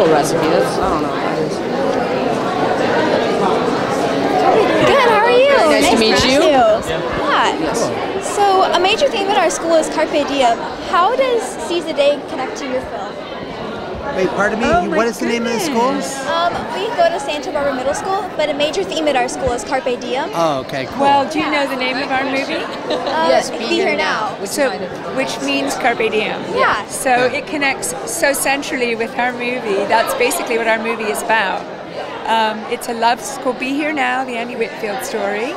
school recipe. That's I don't know. Good, how are you? Nice to meet you. Yeah. Yes. So, a major theme at our school is Carpe Diem. How does Seize the Day connect to your film? Wait, pardon me. Oh, what is the name of the school? Um, we go to Santa Barbara Middle School, but a major theme at our school is Carpe Diem. Oh, okay, cool. Well, do you know the name of our movie? Uh, yes, be, here now. Which So, which means Carpe Diem. Yeah. So it connects so centrally with our movie. That's basically what our movie is about. Um, it's a love. It's called Be Here Now, the Andy Whitfield story,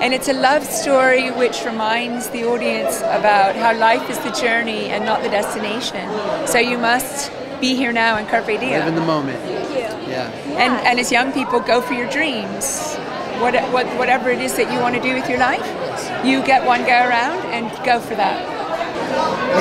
and it's a love story which reminds the audience about how life is the journey and not the destination. So you must be here now and carpe diem. Live in the moment. Thank you. Yeah. And, and as young people, go for your dreams. What, what, whatever it is that you want to do with your life, you get one go around and go for that.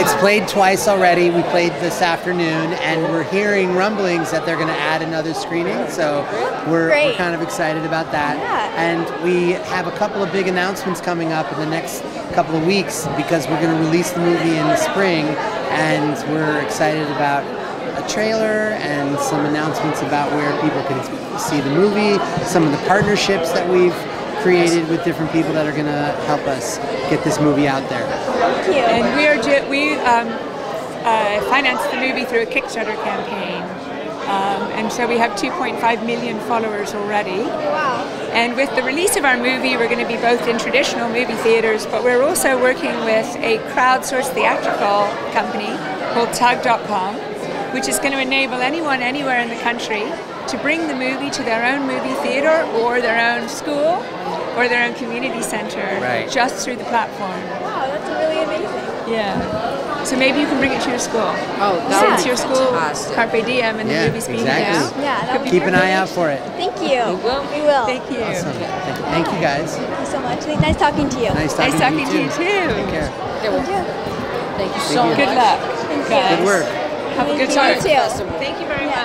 It's played twice already. We played this afternoon, and we're hearing rumblings that they're going to add another screening. So we're, we're kind of excited about that. Yeah. And we have a couple of big announcements coming up in the next couple of weeks because we're going to release the movie in the spring, and we're excited about a trailer and some announcements about where people can see the movie, some of the partnerships that we've created with different people that are going to help us get this movie out there. Thank you. And we are ju- we um, uh, financed the movie through a Kickstarter campaign, um, and so we have 2.5 million followers already. wow. And with the release of our movie, we're going to be both in traditional movie theaters, but we're also working with a crowdsourced theatrical company called Tugg.com, which is going to enable anyone anywhere in the country to bring the movie to their own movie theater or their own school or their own community center Right. just through the platform. Wow, that's really amazing. Yeah. So maybe you can bring it to your school. Oh, that Since would be your school, fantastic. Carpe Diem, and Yeah, the movie's being exactly. announced. Yeah, that would be Keep an eye out for it. Thank you. We will. We will. Thank you. Awesome. Thank you, Thank you guys. Thank you so much. Nice talking to you. Nice talking, Nice talking to to you you too. too. Take care. Yeah, well, Thank you. thank you so you. much. Good luck. Thank you. guys. Good work. Have a good time. You too. Thank you very much.